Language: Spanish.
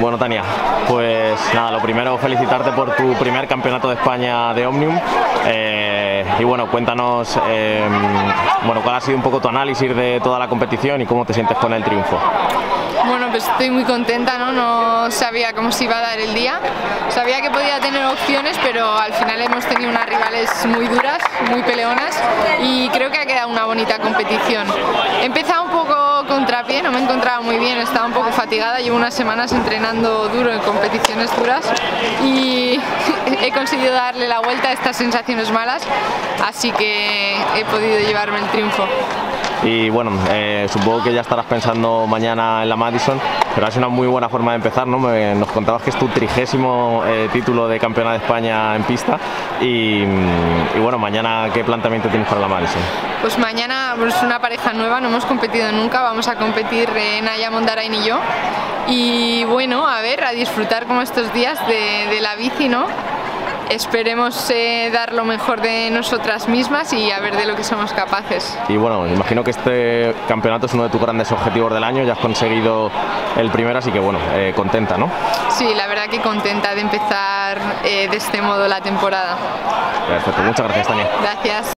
Bueno, Tania, pues nada, lo primero felicitarte por tu primer campeonato de España de Omnium. Eh, y bueno, cuéntanos eh, bueno, cuál ha sido un poco tu análisis de toda la competición y cómo te sientes con el triunfo. Bueno, pues estoy muy contenta, ¿no? No sabía cómo se iba a dar el día. Sabía que podía tener opciones, pero al final hemos tenido unas rivales muy duras, muy peleonas y creo que ha quedado una bonita competición. He empezado un poco contrapié, no me encontraba muy bien, estaba un poco fatigada, llevo unas semanas entrenando duro en competiciones duras y he conseguido darle la vuelta a estas sensaciones malas, así que he podido llevarme el triunfo. Y bueno, eh, supongo que ya estarás pensando mañana en la Madison, pero sido una muy buena forma de empezar, ¿no? nos contabas que es tu trigésimo eh, título de campeona de España en pista y, bueno, mañana ¿qué planteamiento tienes para la Madison? Pues mañana es pues una pareja nueva, no hemos competido nunca, vamos a competir Naya Mondarain y yo y bueno, a ver, a disfrutar como estos días de la bici, ¿no? Esperemos eh, dar lo mejor de nosotras mismas y a ver de lo que somos capaces. Y bueno, imagino que este campeonato es uno de tus grandes objetivos del año, ya has conseguido el primero, así que bueno, eh, contenta, ¿no? Sí, la verdad que contenta de empezar eh, de este modo la temporada. Perfecto, muchas gracias Tania. Gracias.